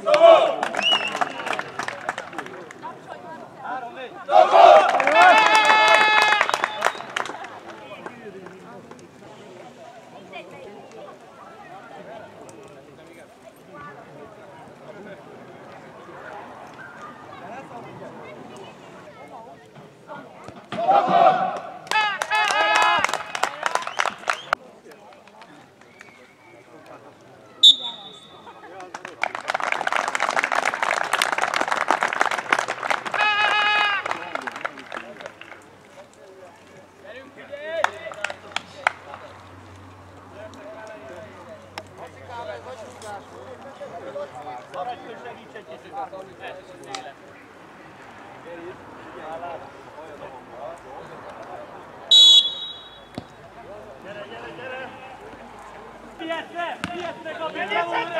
Stop! Pietrze! Pietrze go! Pietrze!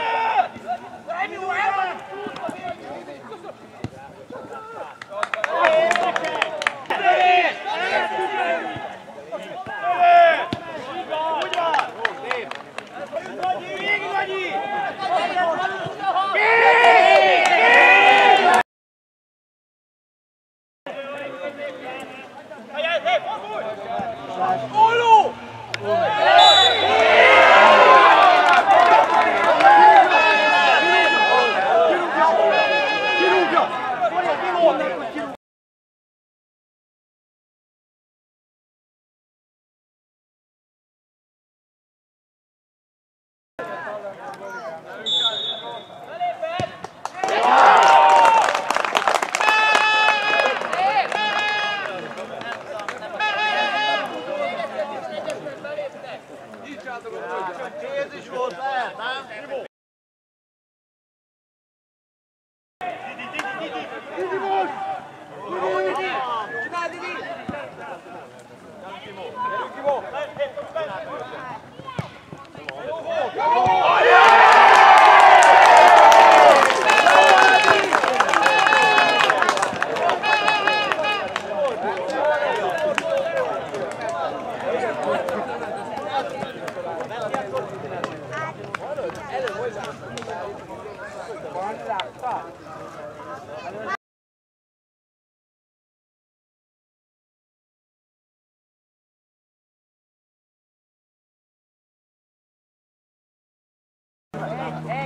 Hey,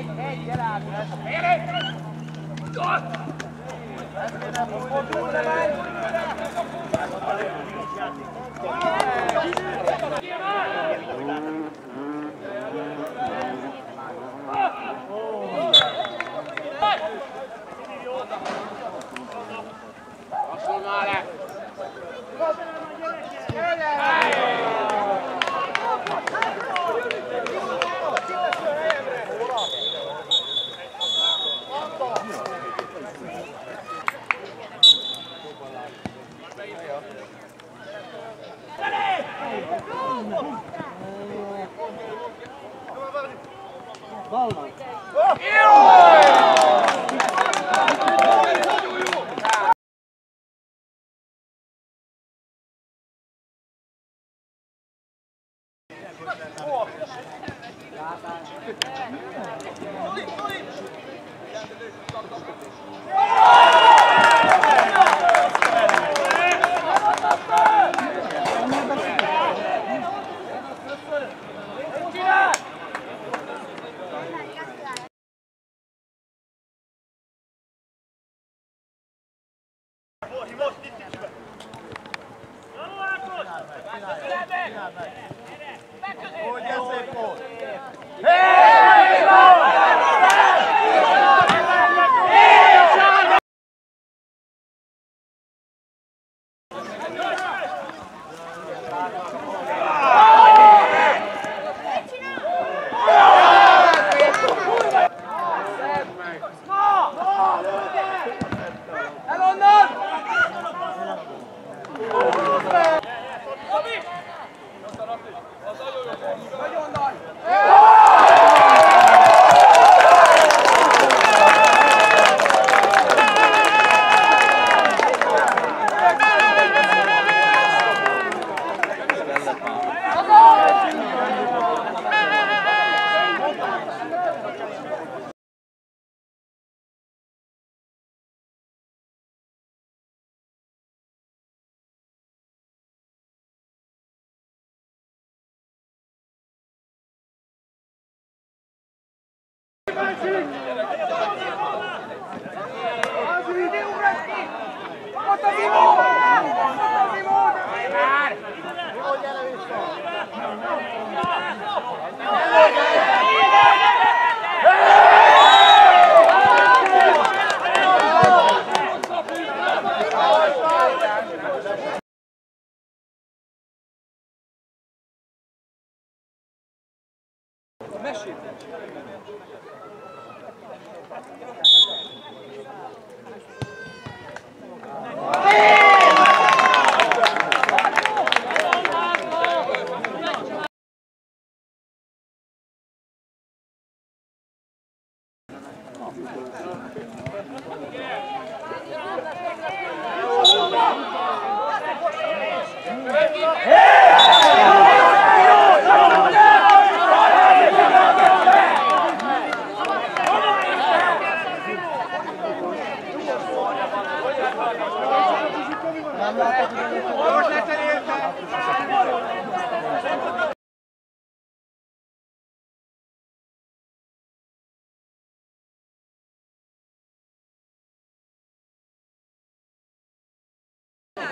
hey, get out. Hey, hey. God. Vamos, Vallan. Tuli, tuli! Hogy ez szép volt! Hey! Hey!